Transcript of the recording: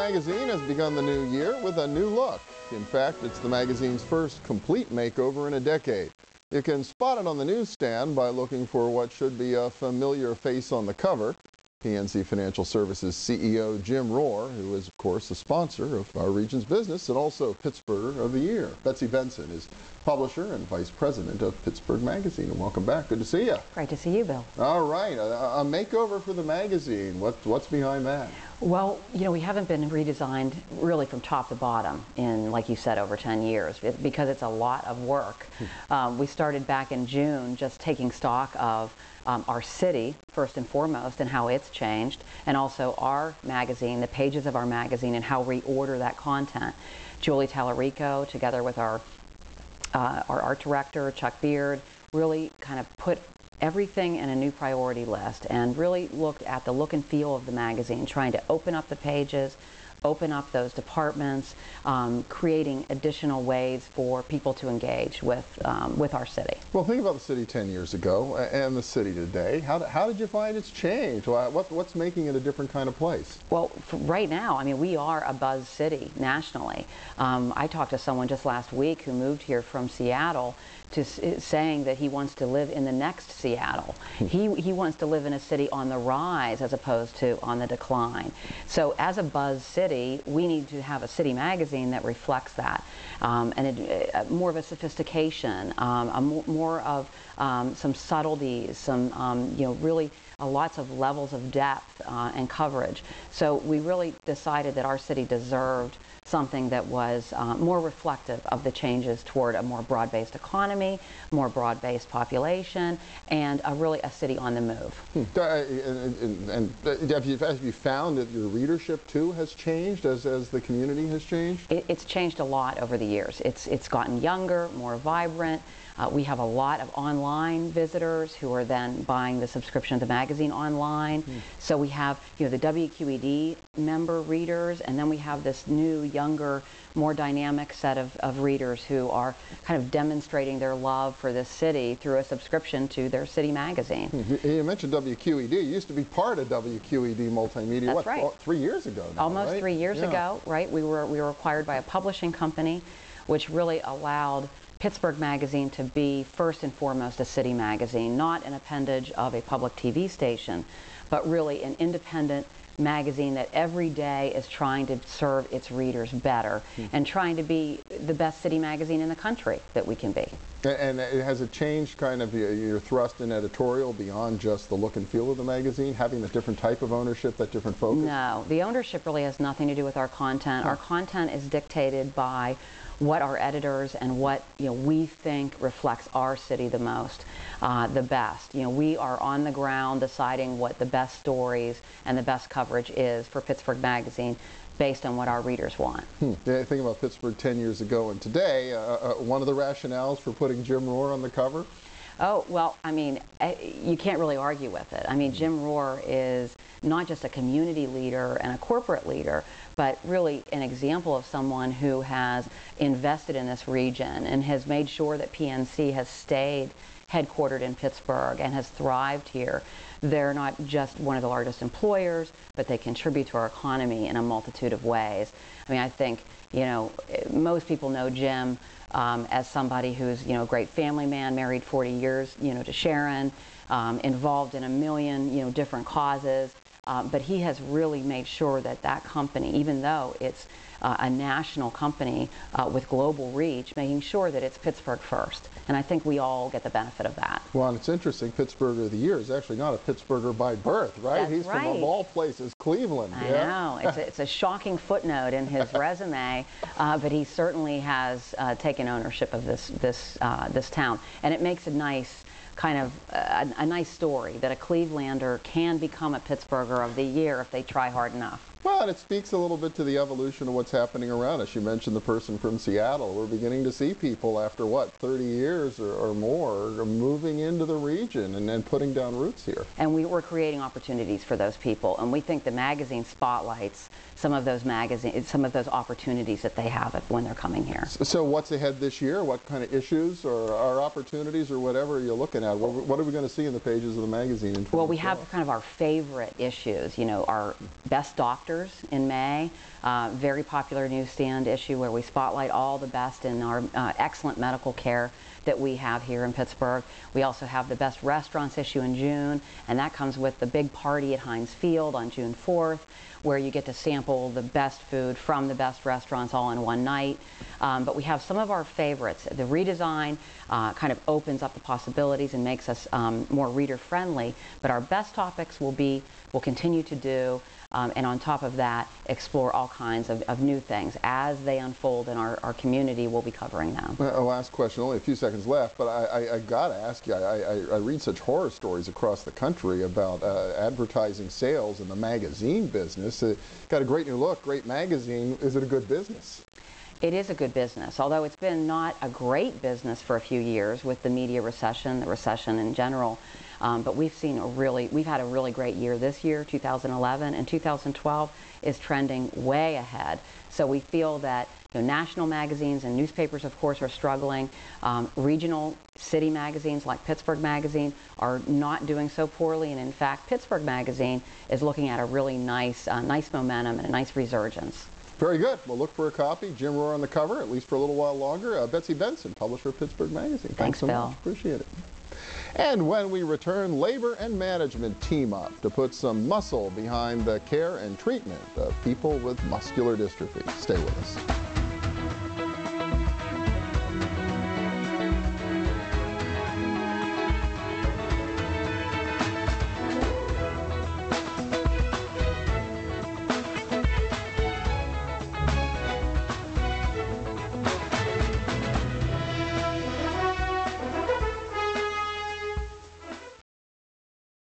magazine has begun the new year with a new look. In fact, it's the magazine's first complete makeover in a decade. You can spot it on the newsstand by looking for what should be a familiar face on the cover. PNC Financial Services CEO Jim Rohr, who is, of course, the sponsor of our region's business and also Pittsburgher of the Year. Betsy Benson is publisher and vice president of Pittsburgh Magazine. And welcome back. Good to see you. Great to see you, Bill. All right. A, a makeover for the magazine. What, what's behind that? Well, you know, we haven't been redesigned really from top to bottom in, like you said, over 10 years because it's a lot of work. Hmm. um, we started back in June just taking stock of um, our city, first and foremost, and how it's changed, and also our magazine, the pages of our magazine, and how we order that content. Julie Talerico, together with our, uh, our art director, Chuck Beard, really kind of put everything in a new priority list and really looked at the look and feel of the magazine, trying to open up the pages, open up those departments, um, creating additional ways for people to engage with, um, with our city. Well, think about the city 10 years ago and the city today. How, how did you find it's changed? What, what's making it a different kind of place? Well, right now, I mean, we are a buzz city nationally. Um, I talked to someone just last week who moved here from Seattle to saying that he wants to live in the next Seattle. Hmm. he, he wants to live in a city on the rise as opposed to on the decline. So as a buzz city, we need to have a city magazine that reflects that. Um, and it, uh, more of a sophistication, um, a more of um, some subtleties, some, um, you know, really uh, lots of levels of depth uh, and coverage. So we really decided that our city deserved something that was uh, more reflective of the changes toward a more broad-based economy, more broad-based population, and a, really a city on the move. Hmm. Uh, and, and, and uh, have, you, have, you, found that your readership too has changed as, as the community has changed? It, it's changed a lot over the years. It's, it's gotten younger, more vibrant. Uh, we have a lot of online visitors who are then buying the subscription of the magazine online. Mm. So we have, you know, the WQED member readers, and then we have this new, younger, more dynamic set of, of readers who are kind of demonstrating their love for this city through a subscription to their city magazine. Hmm. You mentioned WQED. You used to be part of WQED Multimedia, That's what, right. three years ago now, Almost right? three years yeah. ago, right? We were, we were acquired by a publishing company, which really allowed Pittsburgh Magazine to be first and foremost a city magazine, not an appendage of a public TV station, but really an independent magazine that every day is trying to serve its readers better mm. and trying to be the best city magazine in the country that we can be. And has it changed kind of your thrust in editorial beyond just the look and feel of the magazine, having a different type of ownership, that different focus? No, the ownership really has nothing to do with our content. Huh. Our content is dictated by what our editors and what you know we think reflects our city the most, uh, the best. You know, we are on the ground deciding what the best stories and the best coverage is for Pittsburgh Magazine based on what our readers want. Hmm. Yeah, think about Pittsburgh 10 years ago and today. Uh, uh, one of the rationales for putting Jim Rohr on the cover Oh, well, I mean, eh, you can't really argue with it. I mean, Jim Rohr is not just a community leader and a corporate leader, but really an example of someone who has invested in this region and has made sure that PNC has stayed headquartered in Pittsburgh and has thrived here. They're not just one of the largest employers, but they contribute to our economy in a multitude of ways. I mean, I think, you know, most people know Jim um, as somebody who's, you know, a great family man, married 40 years, you know, to Sharon, um, involved in a million, you know, different causes. Um, but he has really made sure that that company, even though it's uh, a national company uh, with global reach, making sure that it's Pittsburgh first. And I think we all get the benefit of that. Well, and it's interesting, Pittsburgher of the Year is actually not a Pittsburgher by birth, right? That's He's right. from, of all places, Cleveland. I yeah? know. It's a, it's a shocking footnote in his resume, uh, but he certainly has uh, taken ownership of this, this, uh, this town. And it makes a nice kind of a, a nice story that a Clevelander can become a Pittsburgher of the year if they try hard enough. Well, and it speaks a little bit to the evolution of what's happening around us. You mentioned the person from Seattle. We're beginning to see people after, what, 30 years or, or more moving into the region and then putting down roots here. And we, are creating opportunities for those people. And we think the magazine spotlights some of those magazines, some of those opportunities that they have when they're coming here. So what's ahead this year? What kind of issues or, or opportunities or whatever you're you looking at? What, what are we going to see in the pages of the magazine? well, we have kind of our favorite issues, you know, our best doctor Doctors in May, uh, very popular newsstand issue where we spotlight all the best in our uh, excellent medical care that we have here in Pittsburgh. We also have the best restaurants issue in June, and that comes with the big party at Heinz Field on June 4th, where you get to sample the best food from the best restaurants all in one night. Um, but we have some of our favorites. The redesign uh, kind of opens up the possibilities and makes us um, more reader friendly. But our best topics will be, we'll continue to do, um, and on top of that, explore all kinds of, of, new things. As they unfold in our, our community, we'll be covering them. A last question, only a few seconds left, but I, I, I got to ask you, I, I, read such horror stories across the country about uh, advertising sales in the magazine business. Uh, got a great new look, great magazine. Is it a good business? It is a good business, although it's been not a great business for a few years with the media recession, the recession in general. Um, but we've seen a really, we've had a really great year this year, 2011, and 2012 is trending way ahead. So we feel that you know, national magazines and newspapers, of course, are struggling. Um, regional city magazines like Pittsburgh Magazine are not doing so poorly, and in fact, Pittsburgh Magazine is looking at a really nice, uh, nice momentum and a nice resurgence. Very good. We'll look for a copy. Jim Rohr on the cover, at least for a little while longer. Uh, Betsy Benson, publisher of Pittsburgh Magazine. Thanks, Thanks so Bill. much. Appreciate it. And when we return, labor and management team up to put some muscle behind the care and treatment of people with muscular dystrophy. Stay with us.